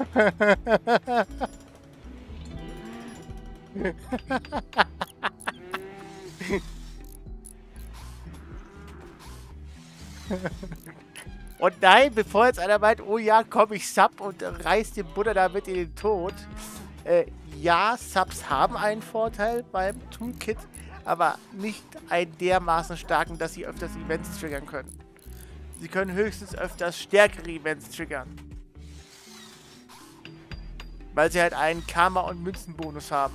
Und nein, bevor jetzt einer meint, oh ja, komm, ich sub und reiß den Buddha damit in den Tod. Äh, ja, Subs haben einen Vorteil beim Toolkit, aber nicht einen dermaßen starken, dass sie öfters Events triggern können. Sie können höchstens öfters stärkere Events triggern. Weil sie halt einen Karma- und Münzenbonus haben.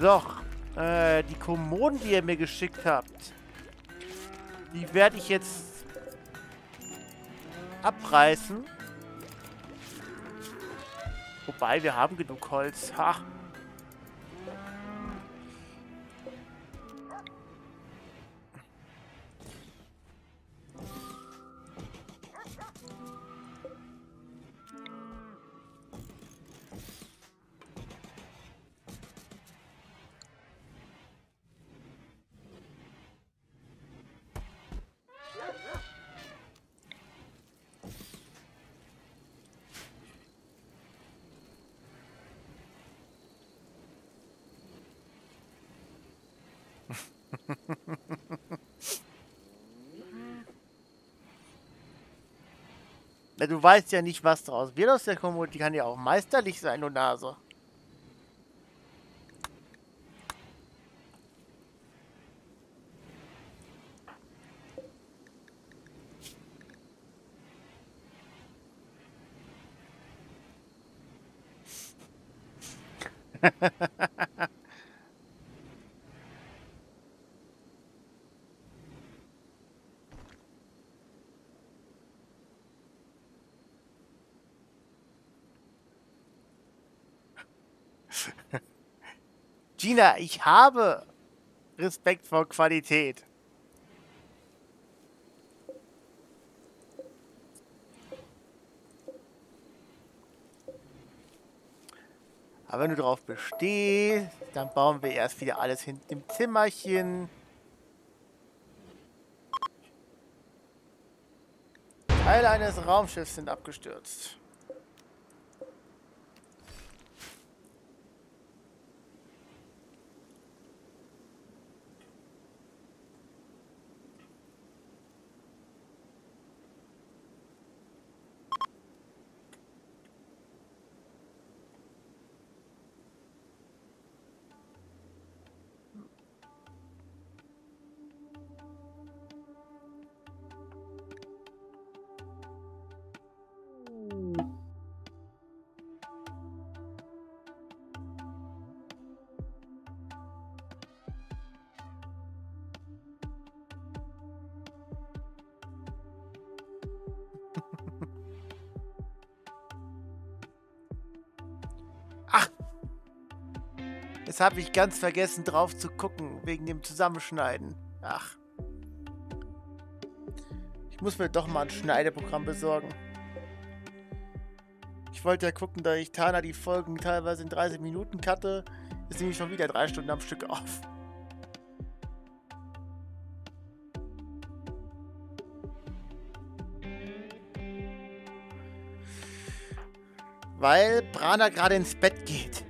So, äh, die Kommoden, die ihr mir geschickt habt, die werde ich jetzt abreißen. Wobei, wir haben genug Holz. Ha. Du weißt ja nicht, was daraus wird aus der Kommode. Die kann ja auch meisterlich sein, du Nase. Gina, ich habe Respekt vor Qualität. Aber wenn du darauf bestehst, dann bauen wir erst wieder alles hinten im Zimmerchen. Teile eines Raumschiffs sind abgestürzt. Jetzt habe ich ganz vergessen drauf zu gucken, wegen dem Zusammenschneiden. Ach. Ich muss mir doch mal ein Schneideprogramm besorgen. Ich wollte ja gucken, da ich Tana die Folgen teilweise in 30 Minuten cutte, ist nämlich schon wieder drei Stunden am Stück auf. Weil Brana gerade ins Bett geht.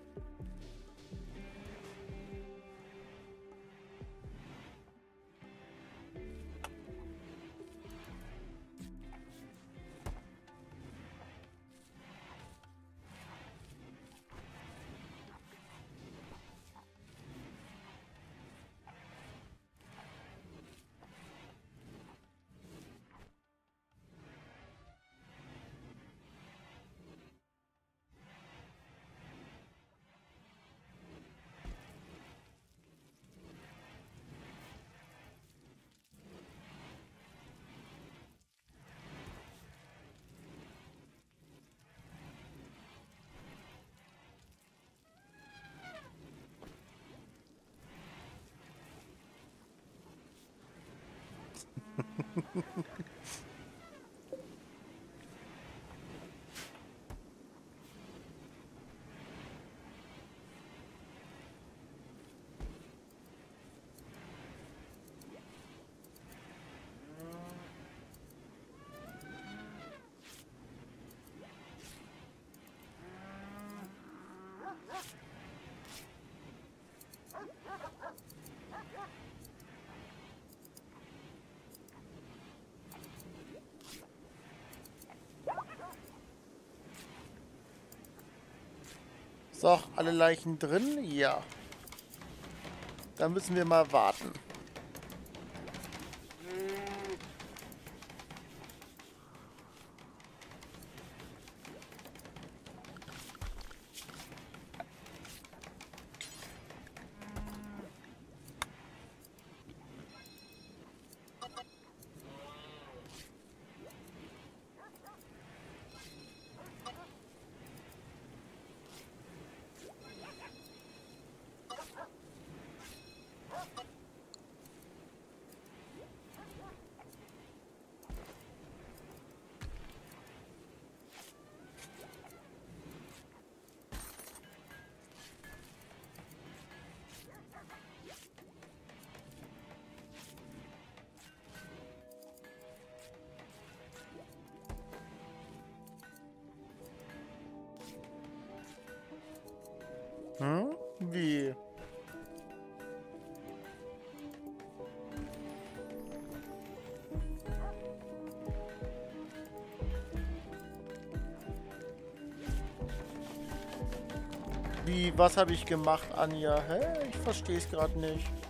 So, alle Leichen drin? Ja. Dann müssen wir mal warten. Hm? Wie? Wie, was habe ich gemacht, Anja? Hä? Ich verstehe es gerade nicht.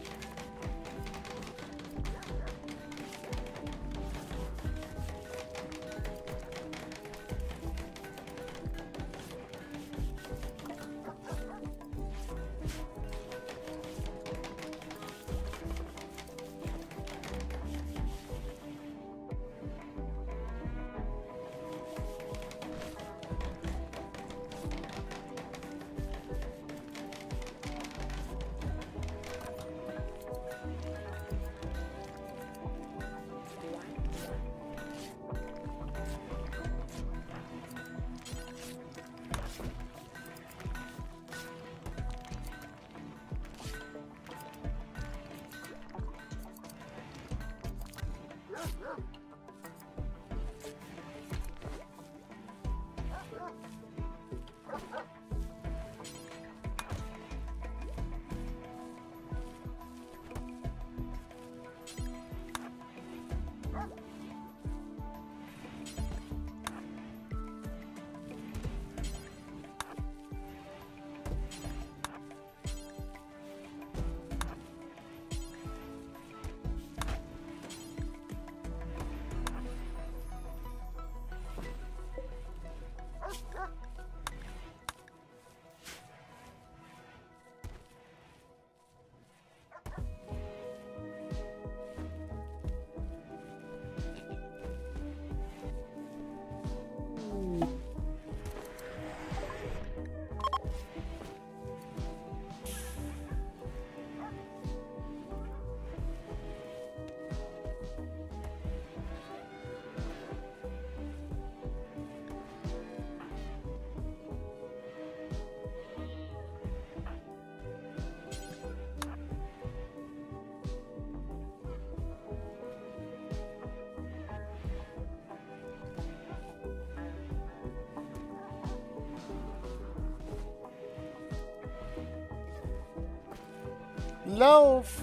Lauf!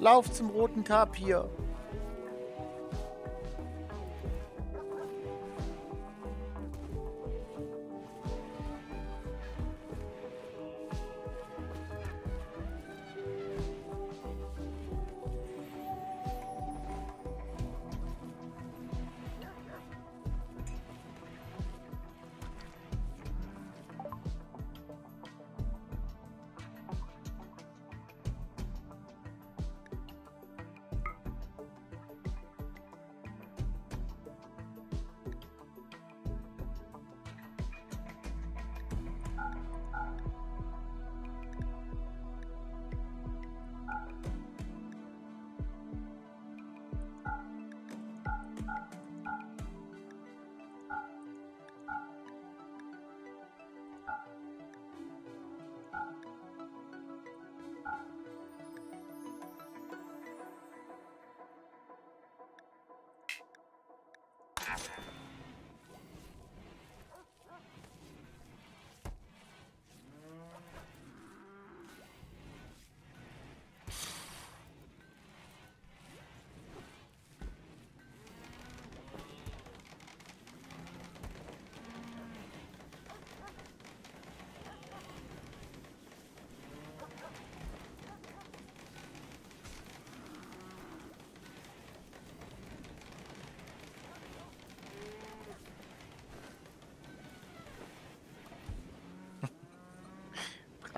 Lauf zum roten Tapir.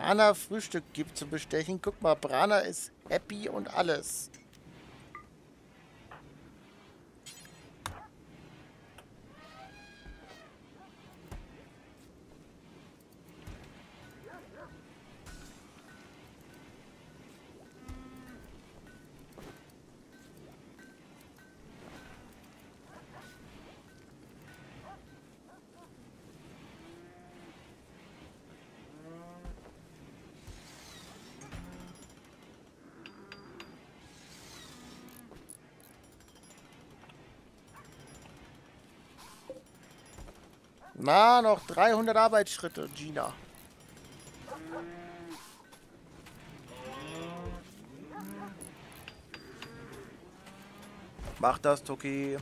Brana Frühstück gibt zu bestechen. Guck mal, Brana ist happy und alles. Na, noch 300 Arbeitsschritte, Gina. Mach das, Toki.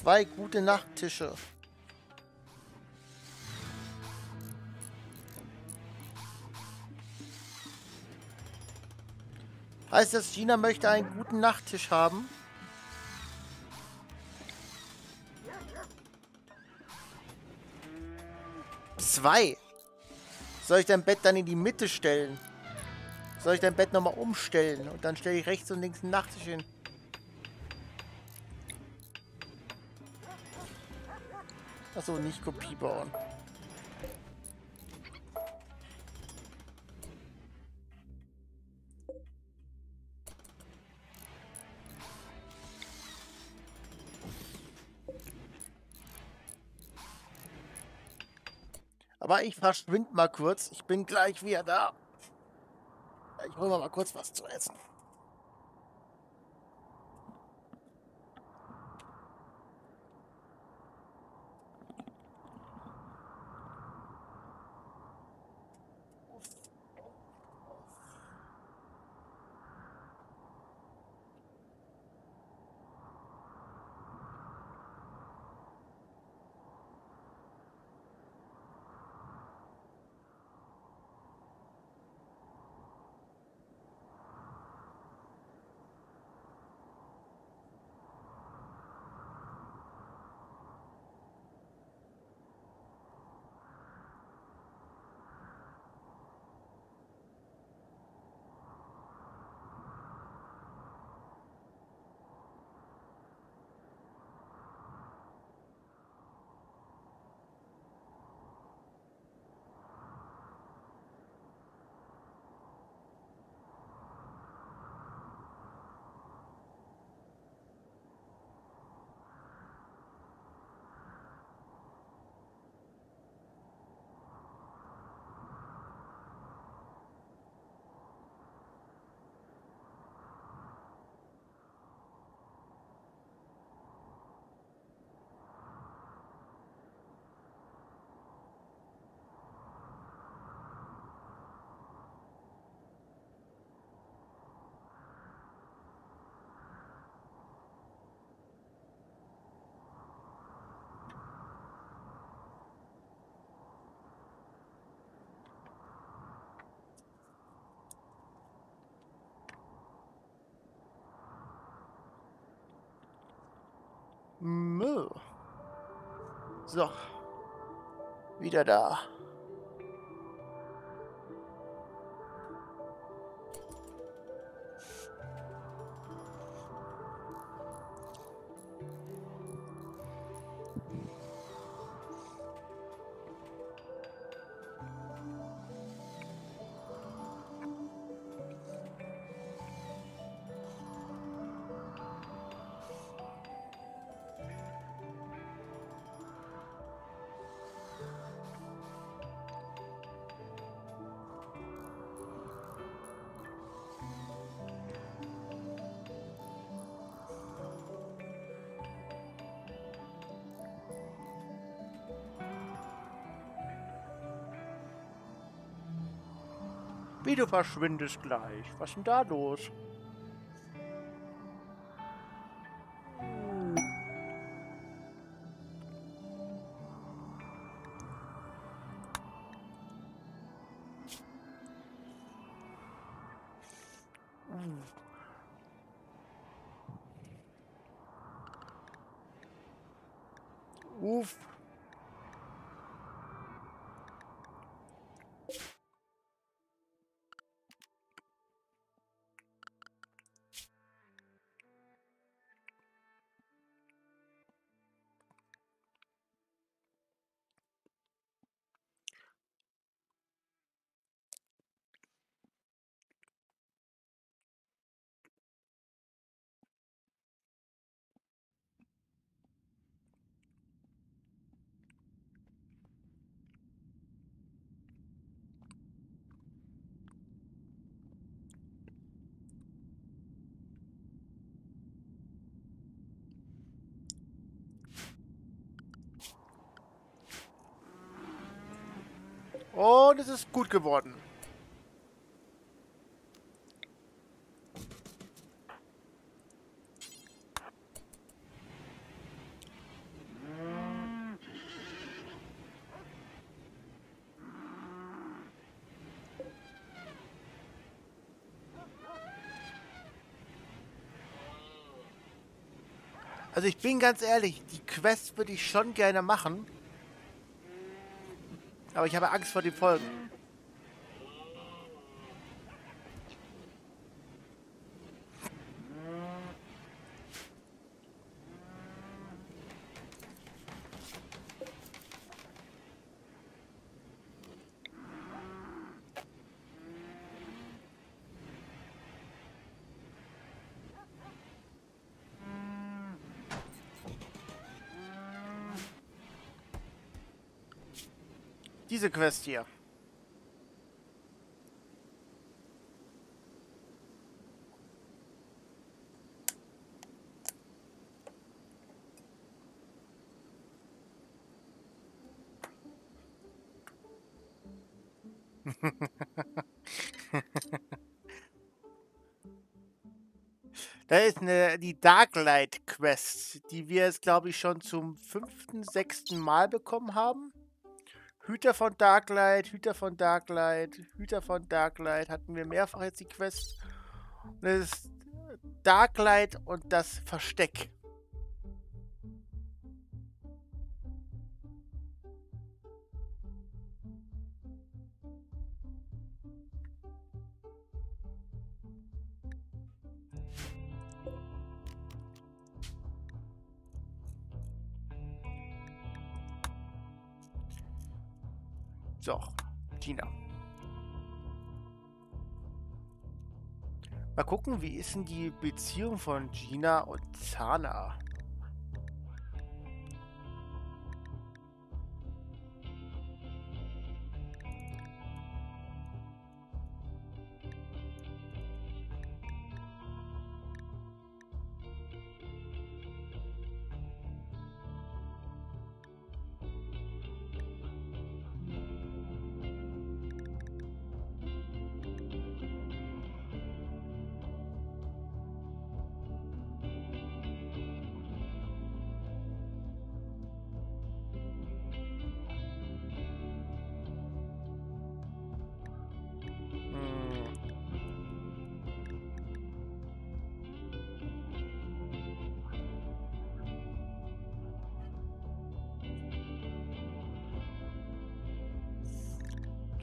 Zwei gute Nachttische. Heißt das, Gina möchte einen guten Nachttisch haben? Zwei. Soll ich dein Bett dann in die Mitte stellen? Soll ich dein Bett nochmal umstellen? Und dann stelle ich rechts und links einen Nachttisch hin. Achso, nicht Kopie bauen. Aber ich verschwinde mal kurz. Ich bin gleich wieder da. Ich hole mal kurz was zu essen. So. Wieder da. Du verschwindest gleich. Was ist denn da los? Und es ist gut geworden. Also ich bin ganz ehrlich, die Quest würde ich schon gerne machen. Aber ich habe Angst vor den Folgen. Diese Quest hier. Da ist eine, die Darklight Quest, die wir jetzt, glaube ich, schon zum fünften, sechsten Mal bekommen haben. Hüter von Darklight, Hüter von Darklight, Hüter von Darklight hatten wir mehrfach jetzt die Quest. Und das ist Darklight und das Versteck. So, Tina. Mal gucken, wie ist denn die Beziehung von Gina und Zana?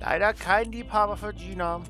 Leider kein Liebhaber für Gina.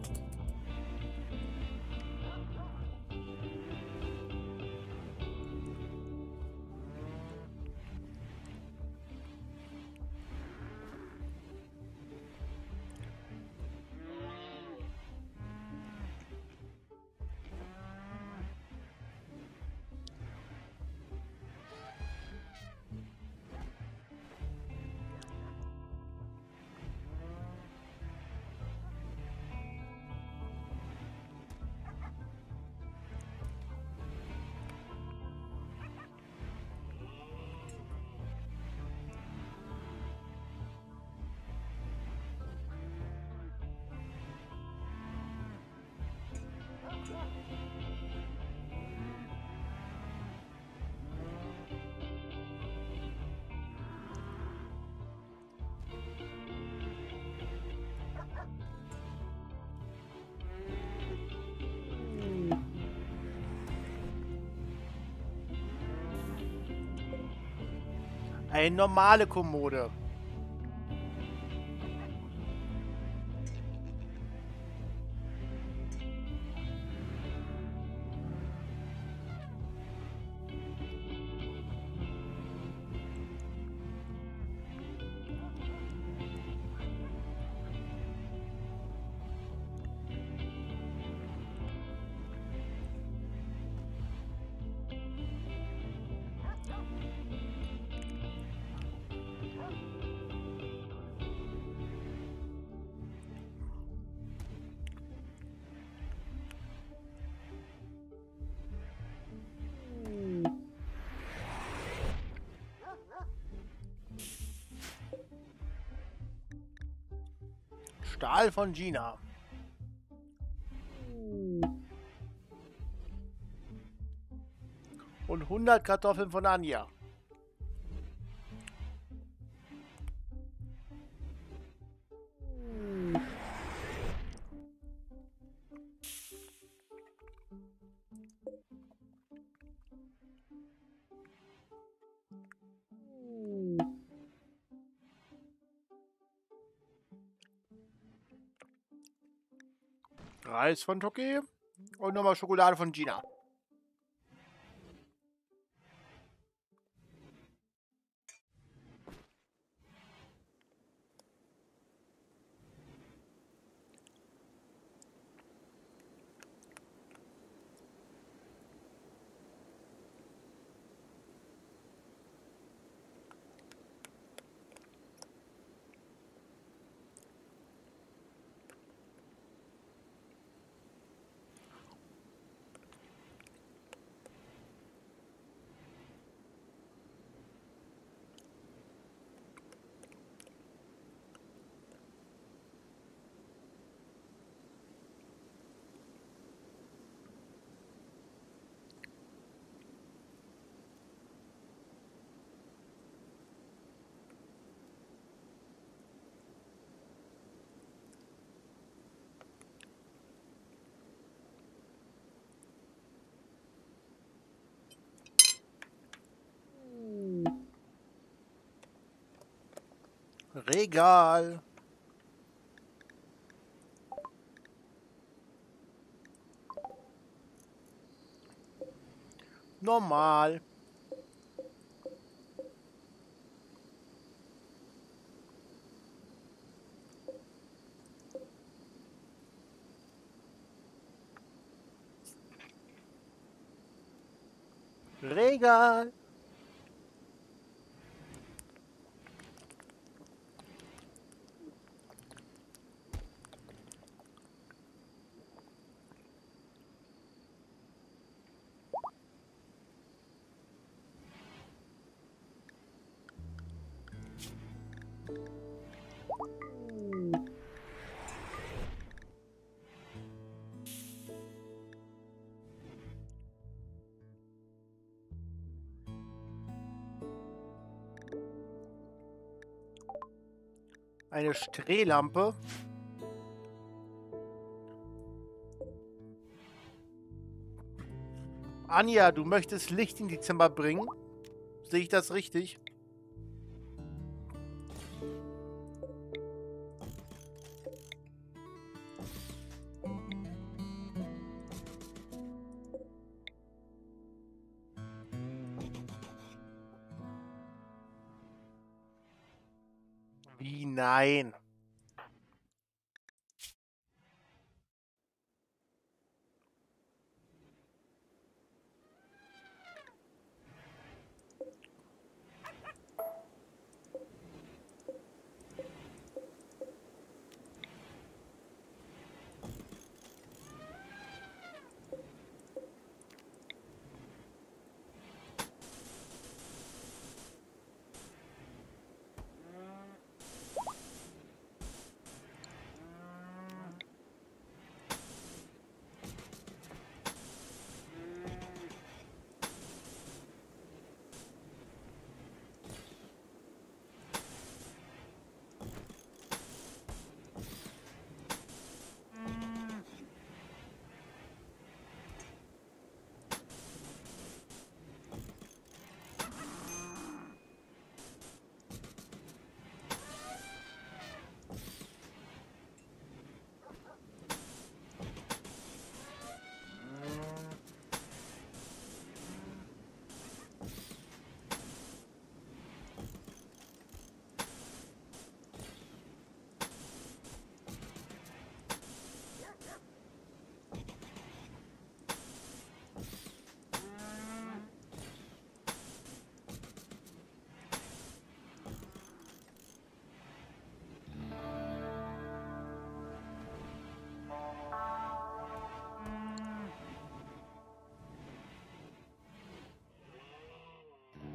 Eine normale Kommode. Stahl von Gina. Und 100 Kartoffeln von Anja. Reis von Toki und nochmal Schokolade von Gina. Regal. Normal. Regal. Eine Strehlampe. Anja, du möchtest Licht in die Zimmer bringen? Sehe ich das richtig? Wie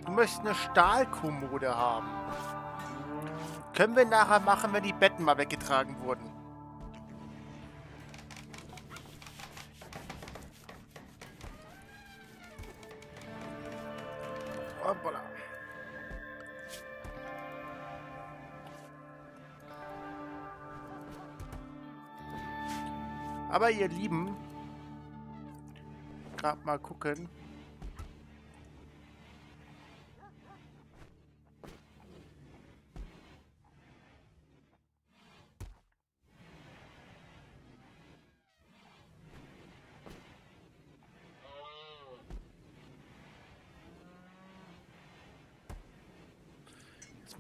Du möchtest eine Stahlkommode haben. Können wir nachher machen, wenn die Betten mal weggetragen wurden. Hoppala. Aber ihr Lieben, gerade mal gucken.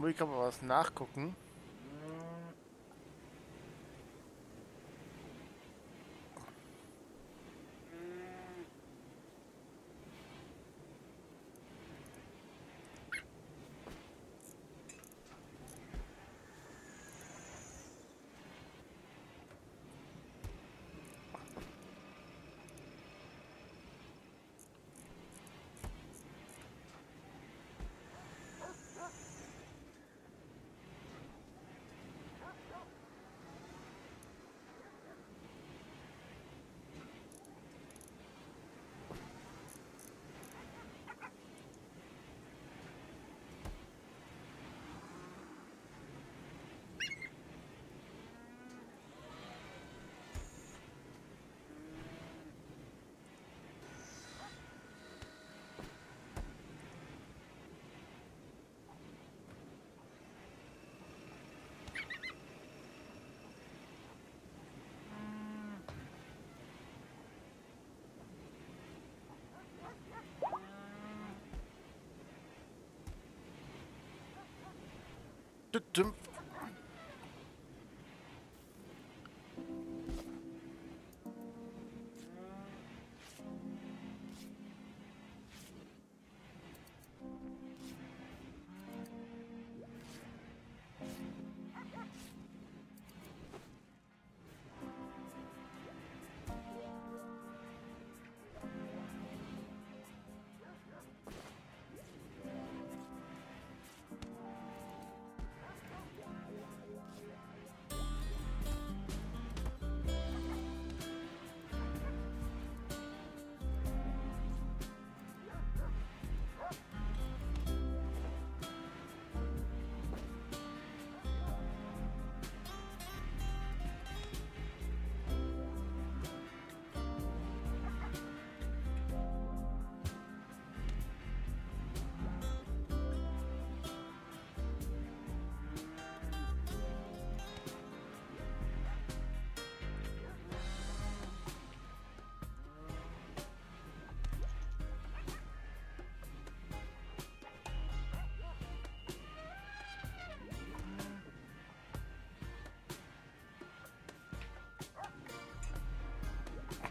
Muss ich aber was nachgucken. dum, dum.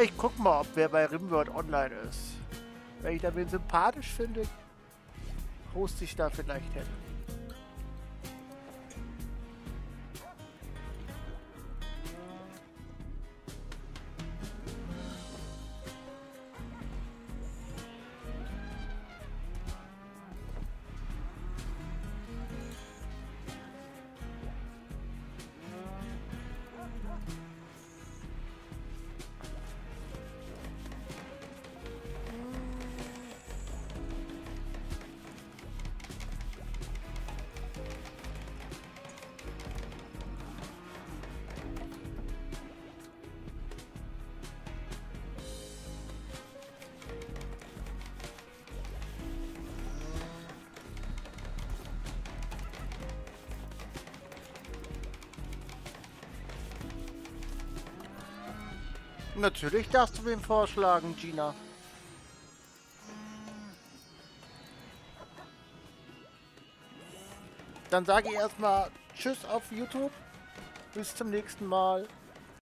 Ich guck mal, ob wer bei Rimworld online ist. Wenn ich da wen sympathisch finde, poste ich da vielleicht hin. Natürlich darfst du wem vorschlagen, Gina. Dann sage ich erstmal Tschüss auf YouTube. Bis zum nächsten Mal.